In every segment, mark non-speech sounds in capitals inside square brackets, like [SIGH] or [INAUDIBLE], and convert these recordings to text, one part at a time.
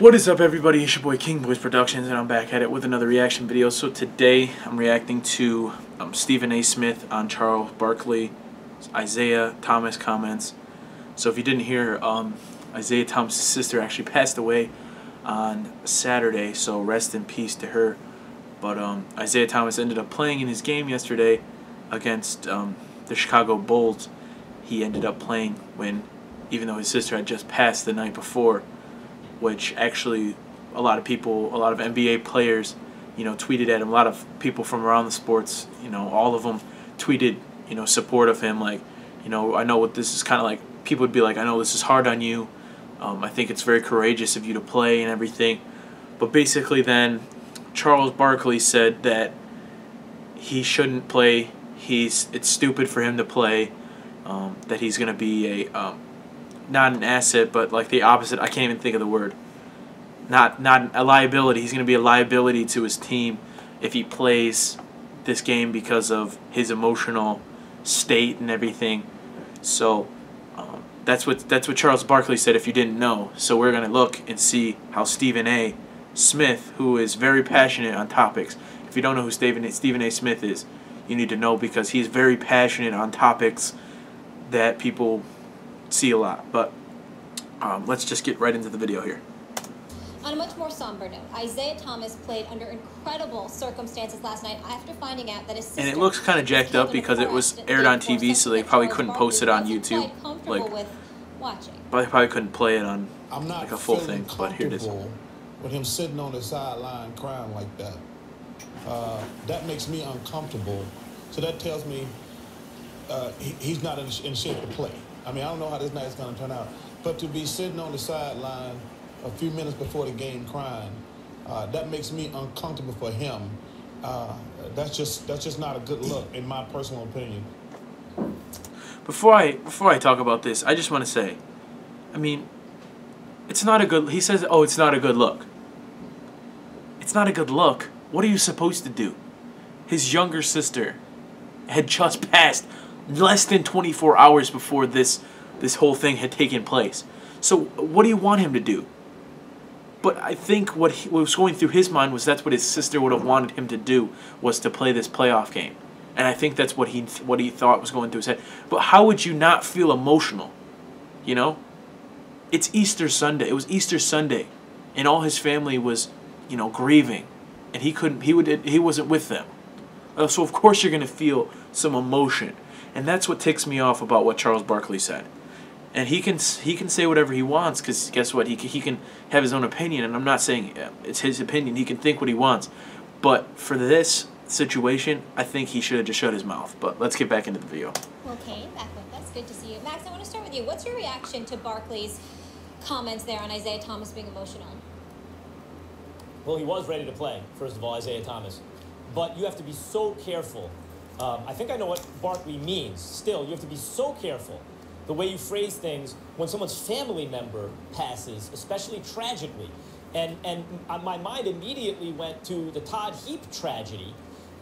What is up everybody, it's your boy King Boyce Productions and I'm back at it with another reaction video. So today I'm reacting to um, Stephen A. Smith on Charles Barkley, Isaiah Thomas comments. So if you didn't hear, um, Isaiah Thomas' sister actually passed away on Saturday, so rest in peace to her. But um, Isaiah Thomas ended up playing in his game yesterday against um, the Chicago Bulls. He ended up playing when, even though his sister had just passed the night before, which actually a lot of people, a lot of NBA players, you know, tweeted at him. A lot of people from around the sports, you know, all of them tweeted, you know, support of him. Like, you know, I know what this is kind of like. People would be like, I know this is hard on you. Um, I think it's very courageous of you to play and everything. But basically, then Charles Barkley said that he shouldn't play. He's it's stupid for him to play. Um, that he's going to be a um, not an asset, but like the opposite. I can't even think of the word. Not not a liability. He's going to be a liability to his team if he plays this game because of his emotional state and everything. So um, that's what that's what Charles Barkley said. If you didn't know, so we're going to look and see how Stephen A. Smith, who is very passionate on topics. If you don't know who Stephen A. Stephen A. Smith is, you need to know because he's very passionate on topics that people see a lot. But um, let's just get right into the video here. On a much more somber note, Isaiah Thomas played under incredible circumstances last night after finding out that his sister and it looks kind of jacked up because it was aired on TV, so they probably couldn't post it on YouTube. Like, with watching. but they probably couldn't play it on I'm not like a full thing. But here it is. With him sitting on the sideline crying like that, uh, that makes me uncomfortable. So that tells me uh, he, he's not in, in shape to play. I mean, I don't know how this night's going to turn out, but to be sitting on the sideline a few minutes before the game crying, uh, that makes me uncomfortable for him. Uh, that's just that's just not a good look, in my personal opinion. Before I before I talk about this, I just want to say, I mean, it's not a good. He says, "Oh, it's not a good look." It's not a good look. What are you supposed to do? His younger sister had just [LAUGHS] passed less than 24 hours before this this whole thing had taken place. So what do you want him to do? But I think what, he, what was going through his mind was that's what his sister would have wanted him to do was to play this playoff game. And I think that's what he what he thought was going through his head. But how would you not feel emotional? You know? It's Easter Sunday. It was Easter Sunday. And all his family was, you know, grieving. And he couldn't he would he wasn't with them. Uh, so of course you're going to feel some emotion. And that's what ticks me off about what Charles Barkley said. And he can he can say whatever he wants because guess what? He can, he can have his own opinion, and I'm not saying it's his opinion. He can think what he wants. But for this situation, I think he should have just shut his mouth. But let's get back into the video. Okay, back with us. Good to see you. Max, I want to start with you. What's your reaction to Barkley's comments there on Isaiah Thomas being emotional? Well, he was ready to play, first of all, Isaiah Thomas. But you have to be so careful um, I think I know what Barkley means. Still, you have to be so careful the way you phrase things when someone's family member passes, especially tragically. And, and my mind immediately went to the Todd Heap tragedy,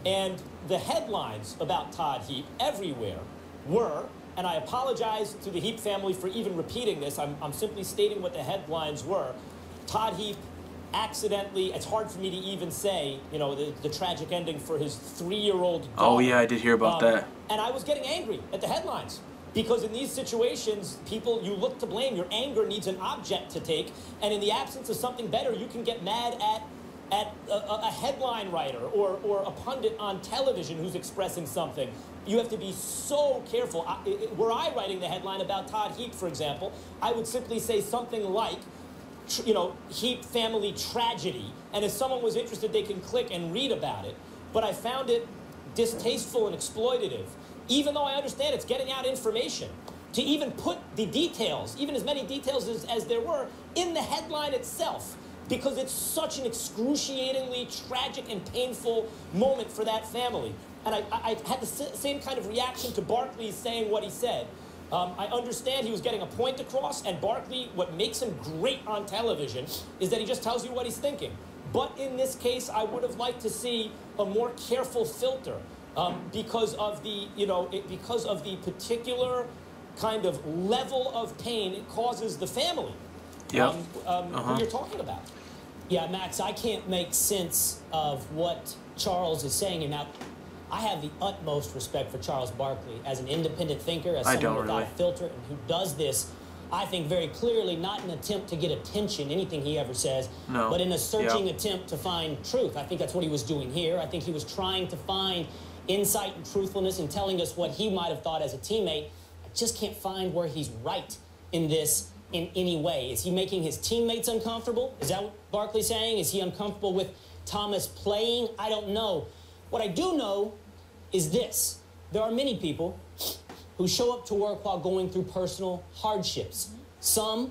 and the headlines about Todd Heap everywhere were, and I apologize to the Heap family for even repeating this, I'm, I'm simply stating what the headlines were. Todd Heap accidentally, it's hard for me to even say, you know, the, the tragic ending for his three-year-old Oh, yeah, I did hear about um, that. And I was getting angry at the headlines. Because in these situations, people, you look to blame. Your anger needs an object to take. And in the absence of something better, you can get mad at at a, a, headline writer or, or a pundit on television who's expressing something. You have to be so careful. I, it, were I writing the headline about Todd Heap, for example, I would simply say something like, you know, Heap family tragedy. And if someone was interested, they can click and read about it. But I found it distasteful and exploitative, even though I understand it's getting out information. To even put the details, even as many details as, as there were, in the headline itself, because it's such an excruciatingly tragic and painful moment for that family. And I, I had the same kind of reaction to Barkley saying what he said. Um, I understand he was getting a point across, and Barkley, what makes him great on television is that he just tells you what he's thinking. But in this case, I would have liked to see a more careful filter um, because of the, you know, it, because of the particular kind of level of pain it causes the family. Yep. um, um, Uh-huh. who you're talking about. Yeah, Max, I can't make sense of what Charles is saying. And now, I have the utmost respect for Charles Barkley as an independent thinker, as I someone without really. a filter, and who does this, I think, very clearly, not an attempt to get attention, anything he ever says, No. but in a searching Yeah. attempt to find truth. I think that's what he was doing here. I think he was trying to find insight and truthfulness and telling us what he might have thought as a teammate. I just can't find where he's right in this in any way. Is he making his teammates uncomfortable? Is that what Barkley's saying? Is he uncomfortable with Thomas playing? I don't know. What I do know is this there are many people who show up to work while going through personal hardships. Mm-hmm. Some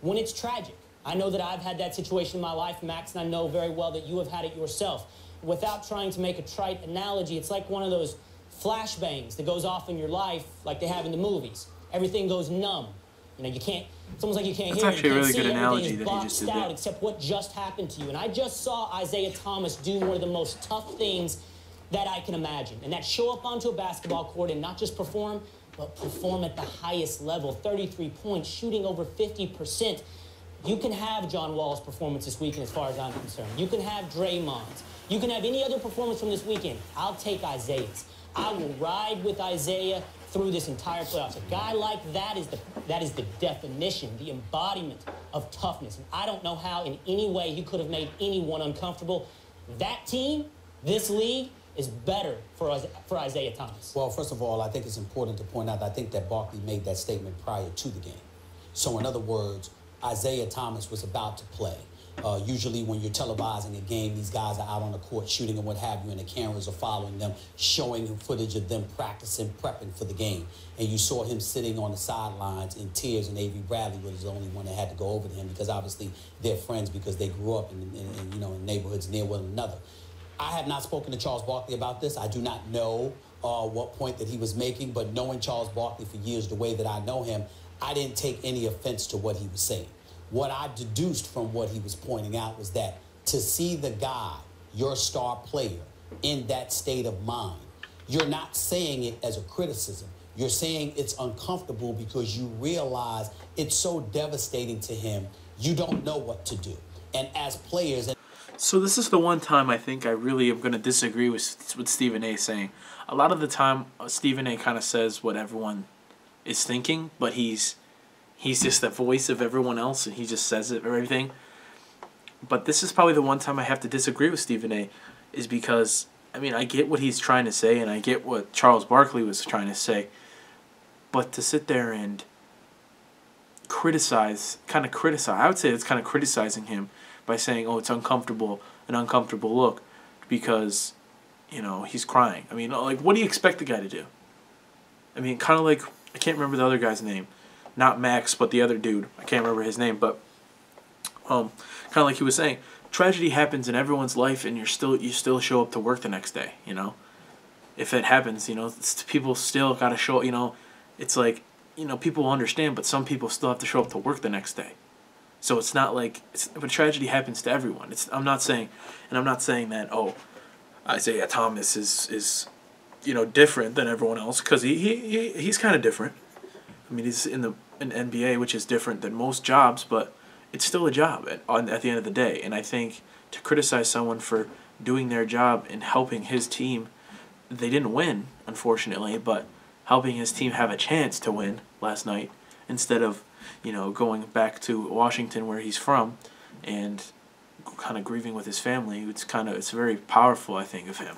when it's tragic. I know that I've had that situation in my life, Max, and I know very well that you have had it yourself. Without trying to make a trite analogy, it's like one of those flashbangs that goes off in your life like they have in the movies. Everything goes numb. You know, you can't, it's almost like you can't That's hear, actually a you can't really see, good everything analogy is that he boxed just did out except what just happened to you. And I just saw Isaiah Thomas do one of the most tough things that I can imagine. And that show up onto a basketball court and not just perform, but perform at the highest level 33 points, shooting over 50%. You can have John Wall's performance this weekend, as far as I'm concerned. You can have Draymond's. You can have any other performance from this weekend. I'll take Isaiah's. I will ride with Isaiah through this entire playoffs. A guy like that is the that is the definition, the embodiment of toughness. And I don't know how, in any way, he could have made anyone uncomfortable. That team, this league, is better for us for Isaiah Thomas. Well, first of all, I think it's important to point out. I think that Barkley made that statement prior to the game. So, in other words, Isaiah Thomas was about to play. Uh, usually, when you're televising a game, these guys are out on the court shooting and what have you, and the cameras are following them, showing footage of them practicing, prepping for the game. And you saw him sitting on the sidelines in tears, and Avery Bradley was the only one that had to go over to him because obviously they're friends because they grew up in, in, in you know in neighborhoods near one another. I have not spoken to Charles Barkley about this. I do not know uh, what point that he was making, but knowing Charles Barkley for years, the way that I know him, I didn't take any offense to what he was saying. What I deduced from what he was pointing out was that to see the guy, your star player, in that state of mind, you're not saying it as a criticism. You're saying it's uncomfortable because you realize it's so devastating to him, you don't know what to do. And as players, So this is the one time I think I really am going to disagree with what Stephen A. saying. A lot of the time, uh, Stephen A. kind of says what everyone is thinking, but he's he's just the voice of everyone else, and he just says it or everything. But this is probably the one time I have to disagree with Stephen A. Is because I mean I get what he's trying to say, and I get what Charles Barkley was trying to say, but to sit there and criticize, kind of criticize. I would say it's kind of criticizing him by saying, "Oh, it's uncomfortable, an uncomfortable look," because, you know, he's crying. I mean, like, what do you expect the guy to do? I mean, kind of like I can't remember the other guy's name, not Max, but the other dude. I can't remember his name, but um, kind of like he was saying, tragedy happens in everyone's life, and you're still you still show up to work the next day. You know, if it happens, you know, people still got to show. You know, it's like you know people understand, but some people still have to show up to work the next day. So it's not like it's but tragedy happens to everyone. It's I'm not saying, and I'm not saying that oh, Isaiah Thomas is is, you know, different than everyone else because he, he, he he's kind of different. I mean he's in the in NBA which is different than most jobs, but it's still a job at on at the end of the day. And I think to criticize someone for doing their job and helping his team, they didn't win unfortunately, but helping his team have a chance to win last night instead of you know going back to Washington where he's from and kind of grieving with his family. It's kind of it's very powerful I think of him.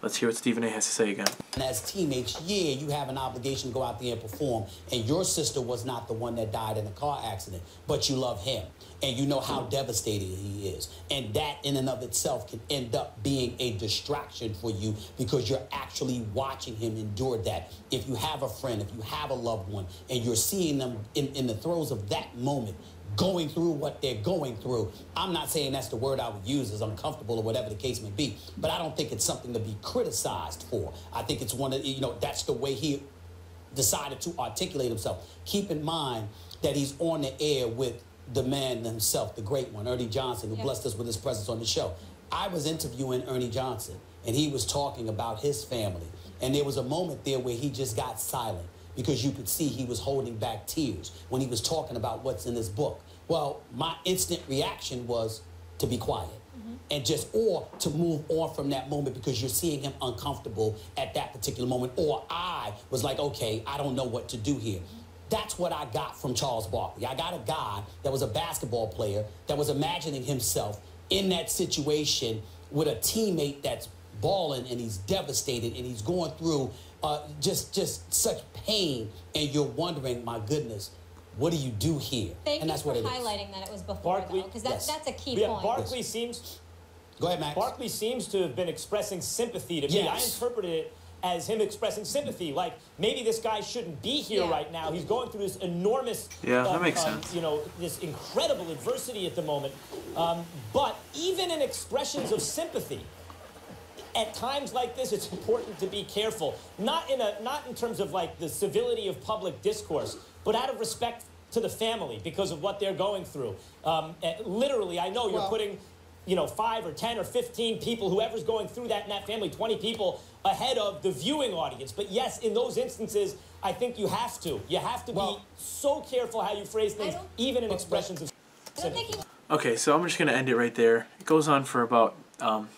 Let's hear what Stephen A has to say again. And as teammates, yeah, you have an obligation to go out there and perform. And your sister was not the one that died in a car accident, but you love him. And you know how devastated he is. And that, in and of itself, can end up being a distraction for you because you're actually watching him endure that. If you have a friend, if you have a loved one, and you're seeing them in, in the throes of that moment, going through what they're going through. I'm not saying that's the word I would use as uncomfortable or whatever the case may be, but I don't think it's something to be criticized for. I think it's one of, you know, that's the way he decided to articulate himself. Keep in mind that he's on the air with the man himself, the great one, Ernie Johnson, who Yeah. blessed us with his presence on the show. I was interviewing Ernie Johnson, and he was talking about his family. And there was a moment there where he just got silent because you could see he was holding back tears when he was talking about what's in his book. Well, my instant reaction was to be quiet mm-hmm. and just or to move on from that moment because you're seeing him uncomfortable at that particular moment. Or i was like okay i don't know what to do here. Mm-hmm. That's what i got from charles barkley. I got a guy that was a basketball player that was imagining himself in that situation with a teammate that's balling and he's devastated and he's going through uh, just just such pain and you're wondering my goodness what do you do here Thank and you that's for what it is highlighting that it was before, Barkley- though, because that's, Yes. that's a key Yeah, point. Barkley seems go ahead max Barkley seems to have been expressing sympathy to me. I interpreted it as him expressing sympathy, like maybe this guy shouldn't be here Yeah. right now. He's going through this enormous, Yeah, that um, makes um, sense. You know, this incredible adversity at the moment. Um, but even in expressions of sympathy, at times like this, it's important to be careful. Not in a not in terms of like the civility of public discourse, but out of respect to the family because of what they're going through. Um, eh, literally, I know you're Well- putting, you know, five or ten or fifteen people, whoever's going through that in that family, twenty people ahead of the viewing audience. But yes, in those instances, I think you have to. You have to Well- be so careful how you phrase things, even in expressions of I don't think sympathy. he- Okay, so I'm just gonna end it right there. It goes on for about um,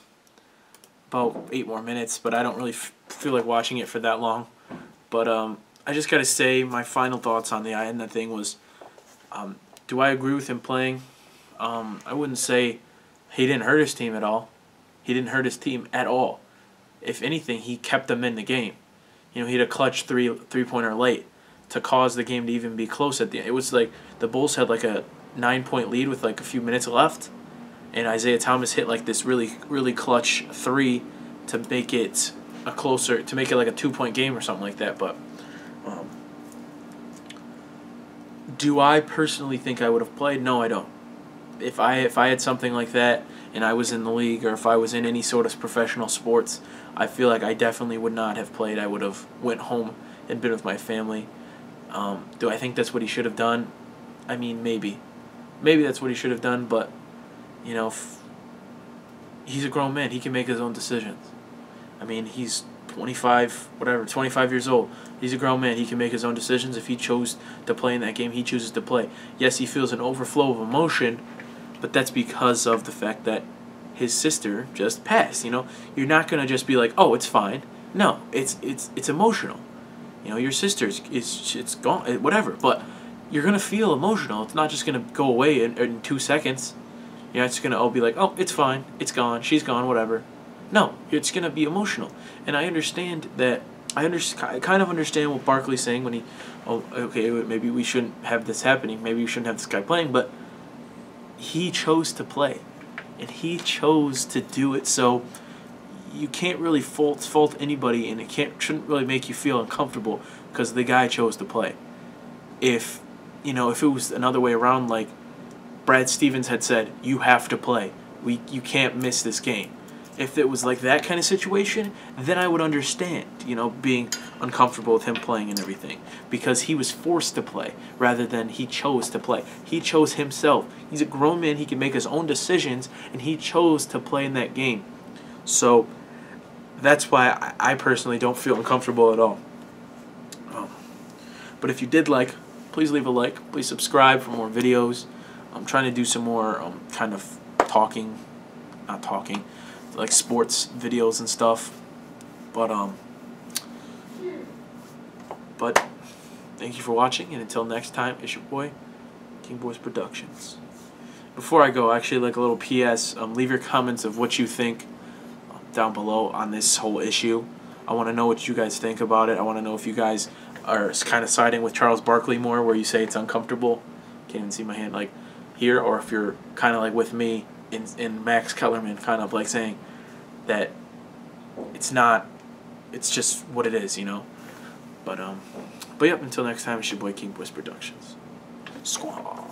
about eight more minutes, but I don't really feel like watching it for that long. But um, I just gotta say my final thoughts on the Iena thing was, um, do I agree with him playing? Um, I wouldn't say he didn't hurt his team at all. He didn't hurt his team at all. If anything, he kept them in the game. You know, he had a clutch three three pointer late to cause the game to even be close at the end. It was like the Bulls had like a nine point lead with like a few minutes left, and Isaiah Thomas hit like this really really clutch three to make it a closer to make it like a two point game or something like that. But um, do I personally think I would have played? No, I don't. If I if I had something like that and I was in the league or if I was in any sort of professional sports, I feel like I definitely would not have played. I would have went home and been with my family. Um, do I think that's what he should have done? I mean, maybe, maybe that's what he should have done. But you know, he's a grown man. He can make his own decisions. I mean, he's 25, whatever, 25 years old. He's a grown man. He can make his own decisions. If he chose to play in that game, he chooses to play. Yes, he feels an overflow of emotion, but that's because of the fact that his sister just passed. You know, you're not gonna just be like, "Oh, it's fine." No, it's it's it's emotional. You know, your sister's is it's gone, eh, whatever. But you're gonna feel emotional. It's not just gonna go away in, in two seconds. You're just gonna oh be like, "Oh, it's fine. It's gone. She's gone. Whatever." No, it's gonna be emotional, and I understand that. I under, I kind of understand what Barkley's saying when he, oh, okay, maybe we shouldn't have this happening. Maybe we shouldn't have this guy playing, but he chose to play, and he chose to do it. So you can't really fault fault anybody, and it can't shouldn't really make you feel uncomfortable because the guy chose to play. If you know, if it was another way around, like Brad Stevens had said, you have to play. We you can't miss this game. If it was like that kind of situation, then I would understand, you know, being uncomfortable with him playing and everything. Because he was forced to play rather than he chose to play. He chose himself. He's a grown man, he can make his own decisions, and he chose to play in that game. So that's why I personally don't feel uncomfortable at all. Um, but if you did like, please leave a like. Please subscribe for more videos. I'm trying to do some more um, kind of talking, not talking, like sports videos and stuff. But um, but thank you for watching, and until next time, it's your boy, King Boyce Productions. Before I go, actually, like a little PS. Um, leave your comments of what you think um, down below on this whole issue. I want to know what you guys think about it. I want to know if you guys are kind of siding with Charles Barkley more, where you say it's uncomfortable. Can't even see my hand like here, or if you're kind of like with me in in Max Kellerman, kind of like saying that it's not, it's just what it is, you know. But um, but yep. Until next time, it's your boy King Boyce Productions. Squaw.